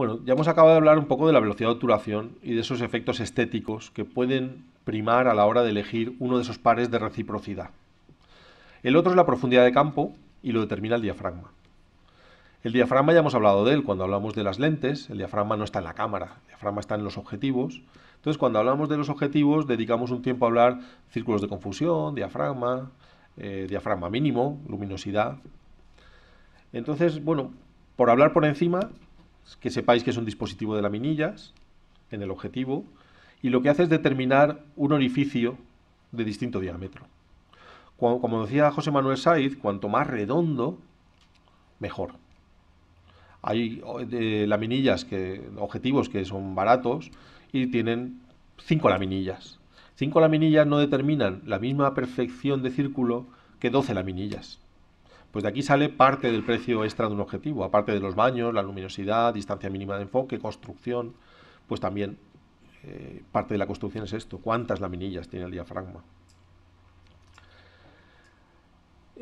Bueno, ya hemos acabado de hablar un poco de la velocidad de obturación y de esos efectos estéticos que pueden primar a la hora de elegir uno de esos pares de reciprocidad. El otro es la profundidad de campo y lo determina el diafragma. El diafragma ya hemos hablado de él cuando hablamos de las lentes, el diafragma no está en la cámara, el diafragma está en los objetivos. Entonces, cuando hablamos de los objetivos, dedicamos un tiempo a hablar círculos de confusión, diafragma, eh, diafragma mínimo, luminosidad. Entonces, bueno, por hablar por encima, que sepáis que es un dispositivo de laminillas en el objetivo y lo que hace es determinar un orificio de distinto diámetro. Como, decía José Manuel Saiz, cuanto más redondo, mejor. Hay laminillas, que, objetivos que son baratos y tienen cinco laminillas. Cinco laminillas no determinan la misma perfección de círculo que 12 laminillas. Pues de aquí sale parte del precio extra de un objetivo, aparte de los baños, la luminosidad, distancia mínima de enfoque, construcción, pues también eh, parte de la construcción es esto, cuántas laminillas tiene el diafragma.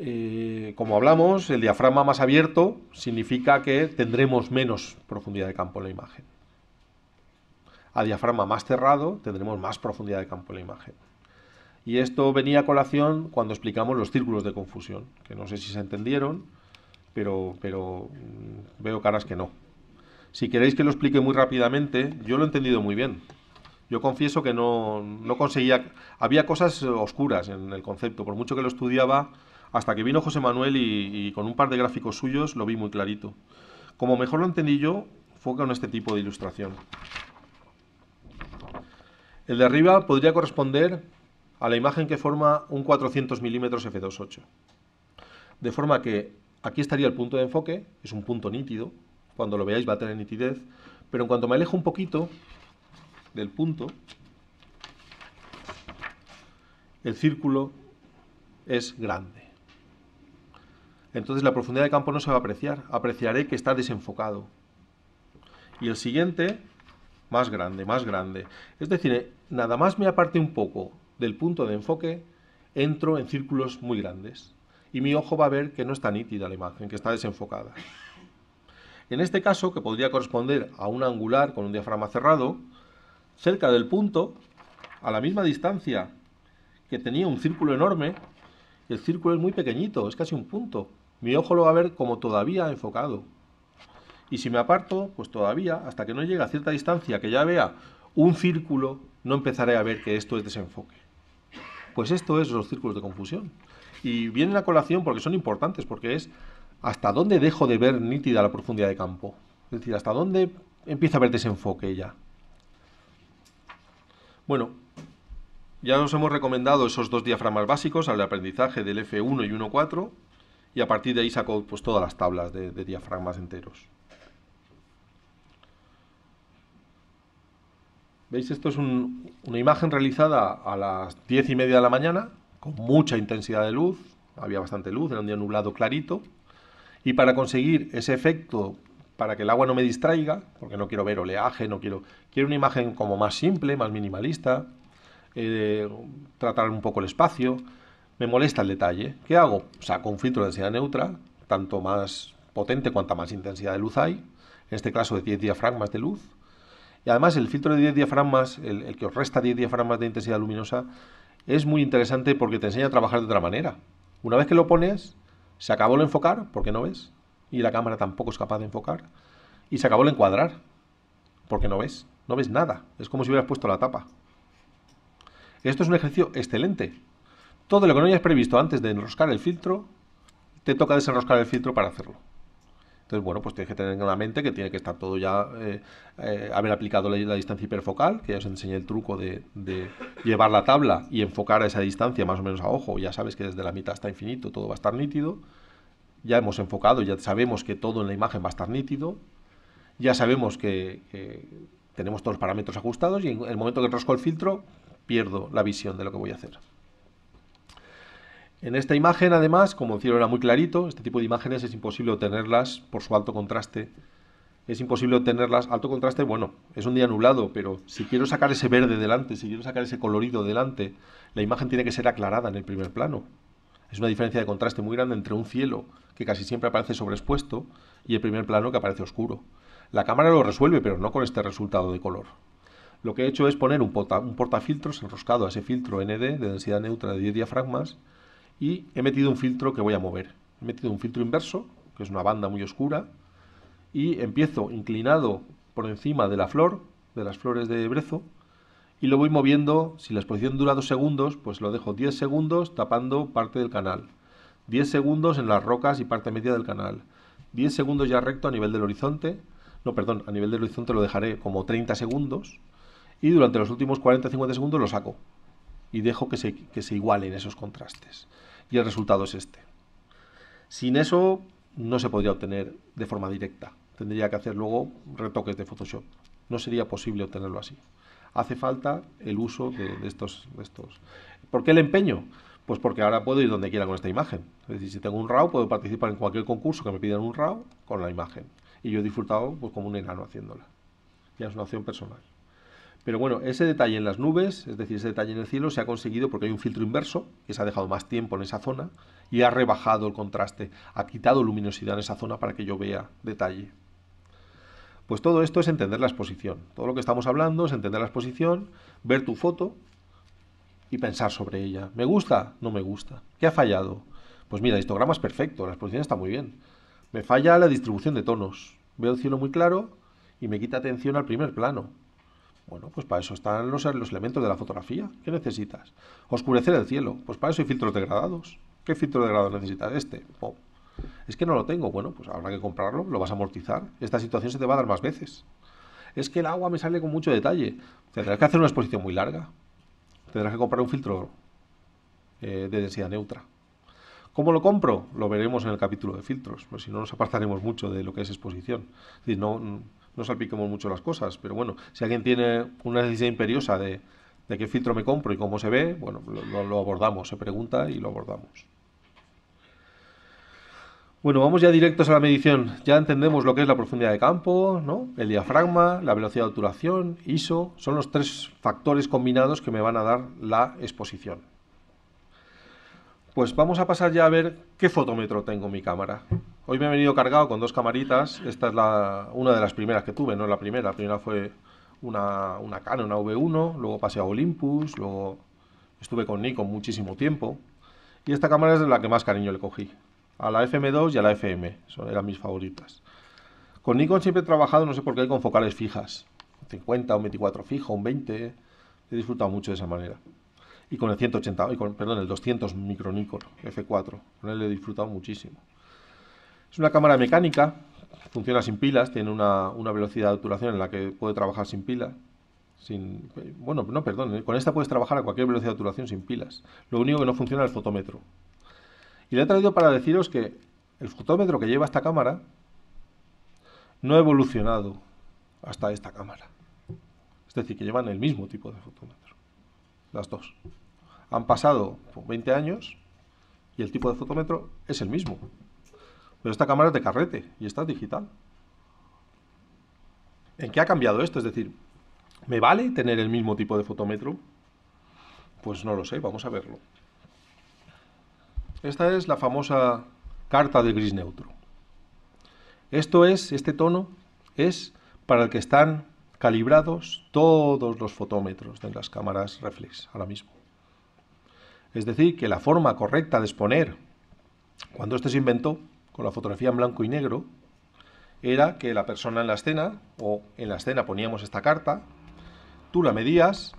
Eh, como hablamos, el diafragma más abierto significa que tendremos menos profundidad de campo en la imagen. A diafragma más cerrado tendremos más profundidad de campo en la imagen. Y esto venía a colación cuando explicamos los círculos de confusión, que no sé si se entendieron, pero, pero mm, veo caras que no. Si queréis que lo explique muy rápidamente, yo lo he entendido muy bien. Yo confieso que no, no conseguía... Había cosas oscuras en el concepto, por mucho que lo estudiaba, hasta que vino José Manuel y, con un par de gráficos suyos lo vi muy clarito. Como mejor lo entendí yo, fue con este tipo de ilustración. El de arriba podría corresponder a la imagen que forma un 400 milímetros f2.8. De forma que aquí estaría el punto de enfoque, es un punto nítido, cuando lo veáis va a tener nitidez, pero en cuanto me alejo un poquito del punto, el círculo es grande entonces la profundidad de campo no se va a apreciar, apreciaré que está desenfocado. Y el siguiente, más grande, más grande. Es decir, nada más me aparte un poco del punto de enfoque, entro en círculos muy grandes. Y mi ojo va a ver que no está nítida la imagen, que está desenfocada. En este caso, que podría corresponder a un angular con un diafragma cerrado, cerca del punto, a la misma distancia que tenía un círculo enorme, el círculo es muy pequeñito, es casi un punto. Mi ojo lo va a ver como todavía enfocado. Y si me aparto, pues todavía, hasta que no llegue a cierta distancia, que ya vea un círculo, no empezaré a ver que esto es desenfoque. Pues esto es los círculos de confusión. Y vienen a colación porque son importantes, porque es hasta dónde dejo de ver nítida la profundidad de campo. Es decir, hasta dónde empieza a ver desenfoque ya. Bueno, ya os hemos recomendado esos dos diafragmas básicos al aprendizaje del F1 y 1.4 y a partir de ahí saco pues, todas las tablas de, diafragmas enteros. ¿Veis? Esto es una imagen realizada a las 10 y media de la mañana, con mucha intensidad de luz, había bastante luz, era un día nublado clarito, y para conseguir ese efecto, para que el agua no me distraiga, porque no quiero ver oleaje, no quiero, quiero una imagen como más simple, más minimalista, eh, tratar un poco el espacio, me molesta el detalle. ¿Qué hago? Saco un filtro de densidad neutra, tanto más potente cuanta más intensidad de luz hay, en este caso de 10 diafragmas de luz. Y además el filtro de 10 diafragmas, el, que os resta 10 diafragmas de intensidad luminosa, es muy interesante porque te enseña a trabajar de otra manera. Una vez que lo pones, se acabó el enfocar, porque no ves, y la cámara tampoco es capaz de enfocar, y se acabó el encuadrar, porque no ves, no ves nada, es como si hubieras puesto la tapa. Esto es un ejercicio excelente, todo lo que no hayas previsto antes de enroscar el filtro, te toca desenroscar el filtro para hacerlo. Entonces, bueno, pues tienes que tener en la mente que tiene que estar todo ya, eh, eh, haber aplicado la, distancia hiperfocal, que ya os enseñé el truco de, llevar la tabla y enfocar a esa distancia más o menos a ojo. Ya sabes que desde la mitad hasta infinito todo va a estar nítido. Ya hemos enfocado, ya sabemos que todo en la imagen va a estar nítido. Ya sabemos que, que tenemos todos los parámetros ajustados y en el momento que enrosco el filtro, pierdo la visión de lo que voy a hacer. En esta imagen, además, como el cielo era muy clarito, este tipo de imágenes es imposible obtenerlas por su alto contraste. Es imposible obtenerlas. Alto contraste, bueno, es un día nublado, pero si quiero sacar ese verde delante, si quiero sacar ese colorido delante, la imagen tiene que ser aclarada en el primer plano. Es una diferencia de contraste muy grande entre un cielo que casi siempre aparece sobreexpuesto y el primer plano que aparece oscuro. La cámara lo resuelve, pero no con este resultado de color. Lo que he hecho es poner un, un portafiltros enroscado a ese filtro ND de densidad neutra de 10 diafragmas y he metido un filtro que voy a mover. He metido un filtro inverso, que es una banda muy oscura, y empiezo inclinado por encima de la flor, de las flores de brezo, y lo voy moviendo, si la exposición dura 2 segundos, pues lo dejo 10 segundos tapando parte del canal, 10 segundos en las rocas y parte media del canal, 10 segundos ya recto a nivel del horizonte, no, perdón, a nivel del horizonte lo dejaré como 30 segundos, y durante los últimos 40-50 segundos lo saco y dejo que se, que se igualen esos contrastes. Y el resultado es este. Sin eso no se podría obtener de forma directa. Tendría que hacer luego retoques de Photoshop. No sería posible obtenerlo así. Hace falta el uso de, estos, estos. ¿Por qué el empeño? Pues porque ahora puedo ir donde quiera con esta imagen. Es decir, si tengo un RAW, puedo participar en cualquier concurso que me pidan un RAW con la imagen. Y yo he disfrutado pues, como un enano haciéndola. Ya es una opción personal. Pero bueno, ese detalle en las nubes, es decir, ese detalle en el cielo, se ha conseguido porque hay un filtro inverso que se ha dejado más tiempo en esa zona y ha rebajado el contraste, ha quitado luminosidad en esa zona para que yo vea detalle. Pues todo esto es entender la exposición. Todo lo que estamos hablando es entender la exposición, ver tu foto y pensar sobre ella. ¿Me gusta? No me gusta. ¿Qué ha fallado? Pues mira, el histograma es perfecto, la exposición está muy bien. Me falla la distribución de tonos. Veo el cielo muy claro y me quita atención al primer plano. Bueno, pues para eso están los, elementos de la fotografía. ¿Qué necesitas? Oscurecer el cielo. Pues para eso hay filtros degradados. ¿Qué filtro degradado necesitas? Este. Es que no lo tengo. Bueno, pues habrá que comprarlo, lo vas a amortizar. Esta situación se te va a dar más veces. Es que el agua me sale con mucho detalle. Tendrás que hacer una exposición muy larga. Tendrás que comprar un filtro eh, de densidad neutra. ¿Cómo lo compro? Lo veremos en el capítulo de filtros, pues si no nos apartaremos mucho de lo que es exposición. Es decir, no, no salpiquemos mucho las cosas, pero bueno, si alguien tiene una necesidad imperiosa de, qué filtro me compro y cómo se ve, bueno, lo, abordamos, se pregunta y lo abordamos. Bueno, vamos ya directos a la medición. Ya entendemos lo que es la profundidad de campo, ¿no? el diafragma, la velocidad de obturación, ISO, son los tres factores combinados que me van a dar la exposición. Pues vamos a pasar ya a ver qué fotómetro tengo en mi cámara. Hoy me he venido cargado con dos camaritas. Esta es la, una de las primeras que tuve, no la primera. La primera fue una, una Canon, una V1, luego pasé a Olympus, luego estuve con Nikon muchísimo tiempo. Y esta cámara es la que más cariño le cogí. A la FM2 y a la FM, son, eran mis favoritas. Con Nikon siempre he trabajado, no sé por qué, con focales fijas. 50, un 24 fijo, un 20. He disfrutado mucho de esa manera. Y con el 180, perdón, el 200 micro Nikon F4. Con él he disfrutado muchísimo. Es una cámara mecánica, funciona sin pilas, tiene una, velocidad de obturación en la que puede trabajar sin pilas. Sin, bueno, no, perdón, eh, con esta puedes trabajar a cualquier velocidad de obturación sin pilas. Lo único que no funciona es el fotómetro. Y le he traído para deciros que el fotómetro que lleva esta cámara no ha evolucionado hasta esta cámara. Es decir, que llevan el mismo tipo de fotómetro. Las dos. Han pasado 20 años y el tipo de fotómetro es el mismo. Pero esta cámara es de carrete y esta es digital. ¿En qué ha cambiado esto? Es decir, ¿me vale tener el mismo tipo de fotómetro? Pues no lo sé, vamos a verlo. Esta es la famosa carta de gris neutro. Esto es, este tono, es para el que están calibrados todos los fotómetros de las cámaras reflex ahora mismo. Es decir, que la forma correcta de exponer, cuando esto se inventó, con la fotografía en blanco y negro era que la persona en la escena, o en la escena poníamos esta carta, tú la medías,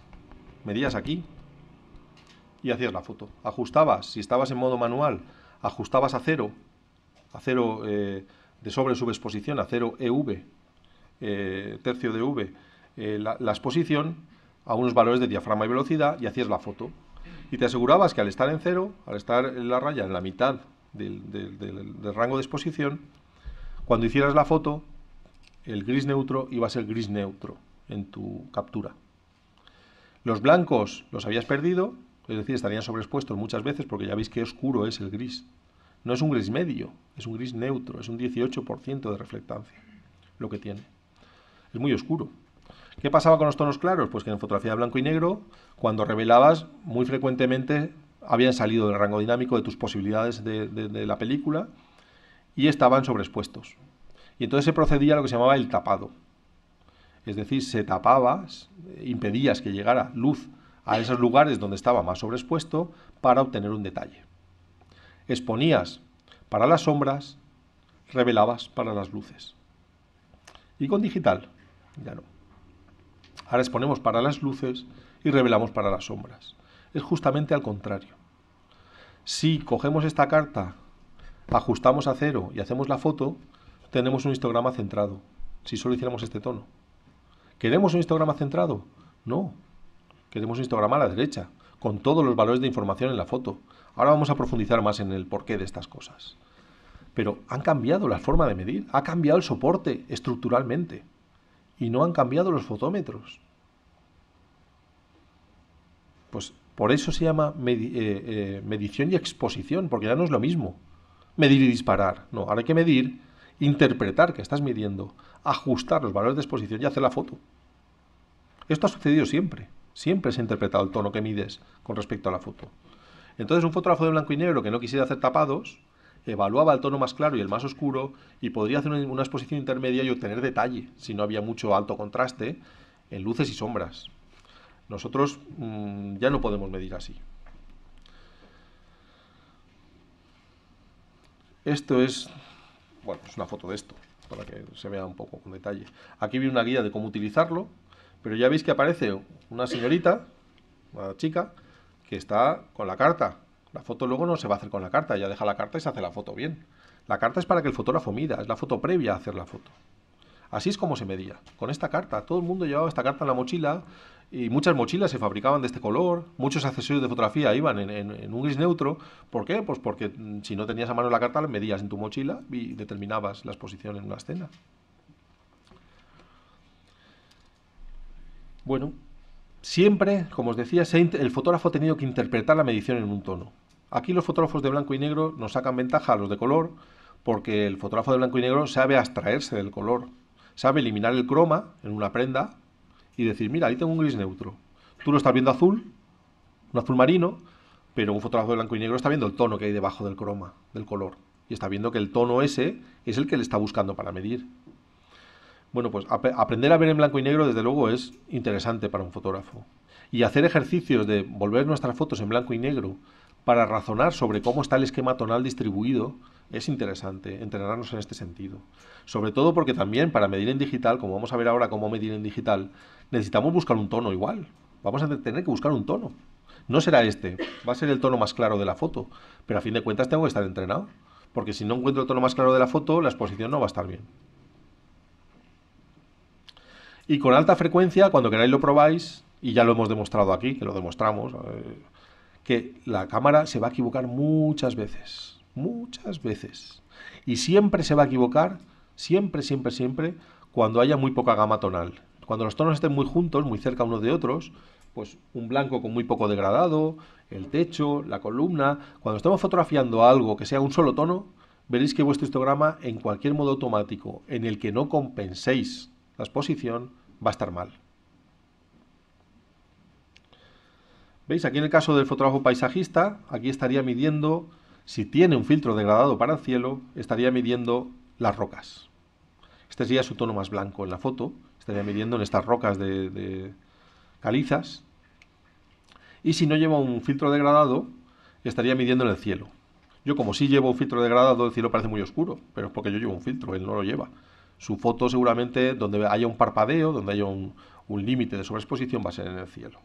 medías aquí y hacías la foto. Ajustabas, si estabas en modo manual, ajustabas a cero, a cero eh, de sobre subexposición, a cero EV, eh, tercio de V, eh, la, la exposición a unos valores de diafragma y velocidad y hacías la foto. Y te asegurabas que al estar en cero, al estar en la raya en la mitad del, rango de exposición, cuando hicieras la foto, el gris neutro iba a ser gris neutro en tu captura. Los blancos los habías perdido, es decir, estarían sobreexpuestos muchas veces porque ya veis qué oscuro es el gris. No es un gris medio, es un gris neutro, es un 18% de reflectancia lo que tiene. Es muy oscuro. ¿Qué pasaba con los tonos claros? Pues que en fotografía de blanco y negro, cuando revelabas, muy frecuentemente habían salido del rango dinámico de tus posibilidades de, la película y estaban sobreexpuestos. Y entonces se procedía a lo que se llamaba el tapado. Es decir, se tapaba, impedías que llegara luz a esos lugares donde estaba más sobreexpuesto para obtener un detalle. Exponías para las sombras, revelabas para las luces. Y con digital, ya no. Ahora exponemos para las luces y revelamos para las sombras. Es justamente al contrario. Si cogemos esta carta, ajustamos a cero y hacemos la foto, tenemos un histograma centrado. Si solo hiciéramos este tono. ¿Queremos un histograma centrado? No. Queremos un histograma a la derecha, con todos los valores de información en la foto. Ahora vamos a profundizar más en el porqué de estas cosas. Pero han cambiado la forma de medir, ha cambiado el soporte estructuralmente y no han cambiado los fotómetros. Pues por eso se llama eh, eh, medición y exposición, porque ya no es lo mismo medir y disparar. No, ahora hay que medir, interpretar que estás midiendo, ajustar los valores de exposición y hacer la foto. Esto ha sucedido siempre. Siempre se ha interpretado el tono que mides con respecto a la foto. Entonces un fotógrafo de blanco y negro que no quisiera hacer tapados, evaluaba el tono más claro y el más oscuro y podría hacer una exposición intermedia y obtener detalle, si no había mucho alto contraste, en luces y sombras. Nosotros mm, ya no podemos medir así. Esto es, bueno, es una foto de esto, para que se vea un poco con detalle. Aquí vi una guía de cómo utilizarlo, pero ya veis que aparece una señorita, una chica, que está con la carta. La foto luego no se va a hacer con la carta, ya deja la carta y se hace la foto bien. La carta es para que el fotógrafo mida, es la foto previa a hacer la foto. Así es como se medía, con esta carta. Todo el mundo llevaba esta carta en la mochila y muchas mochilas se fabricaban de este color, muchos accesorios de fotografía iban en, un gris neutro. ¿Por qué? Pues porque mm, si no tenías a mano la carta, la medías en tu mochila y determinabas la exposición en una escena. Bueno, siempre, como os decía, el fotógrafo ha tenido que interpretar la medición en un tono. Aquí los fotógrafos de blanco y negro nos sacan ventaja a los de color porque el fotógrafo de blanco y negro sabe abstraerse del color, sabe eliminar el croma en una prenda y decir, mira, ahí tengo un gris neutro. Tú lo estás viendo azul, un azul marino, pero un fotógrafo de blanco y negro está viendo el tono que hay debajo del croma, del color. Y está viendo que el tono ese es el que le está buscando para medir. Bueno, pues aprender a ver en blanco y negro, desde luego, es interesante para un fotógrafo. Y hacer ejercicios de volver nuestras fotos en blanco y negro para razonar sobre cómo está el esquema tonal distribuido es interesante entrenarnos en este sentido. Sobre todo porque también para medir en digital, como vamos a ver ahora cómo medir en digital, necesitamos buscar un tono igual. Vamos a tener que buscar un tono. No será este, va a ser el tono más claro de la foto, pero a fin de cuentas tengo que estar entrenado, porque si no encuentro el tono más claro de la foto, la exposición no va a estar bien. Y con alta frecuencia, cuando queráis lo probáis, y ya lo hemos demostrado aquí, que lo demostramos, eh, que la cámara se va a equivocar muchas veces, muchas veces. Y siempre se va a equivocar, siempre, siempre, siempre, cuando haya muy poca gama tonal. Cuando los tonos estén muy juntos, muy cerca unos de otros, pues un blanco con muy poco degradado, el techo, la columna. Cuando estemos fotografiando algo que sea un solo tono, veréis que vuestro histograma en cualquier modo automático en el que no compenséis la exposición va a estar mal. ¿Veis? Aquí en el caso del fotógrafo paisajista, aquí estaría midiendo, si tiene un filtro degradado para el cielo, estaría midiendo las rocas. Este sería su tono más blanco en la foto, estaría midiendo en estas rocas de, calizas. Y si no lleva un filtro degradado, estaría midiendo en el cielo. Yo como sí llevo un filtro degradado, el cielo parece muy oscuro, pero es porque yo llevo un filtro, él no lo lleva. Su foto seguramente donde haya un parpadeo, donde haya un límite de sobreexposición va a ser en el cielo.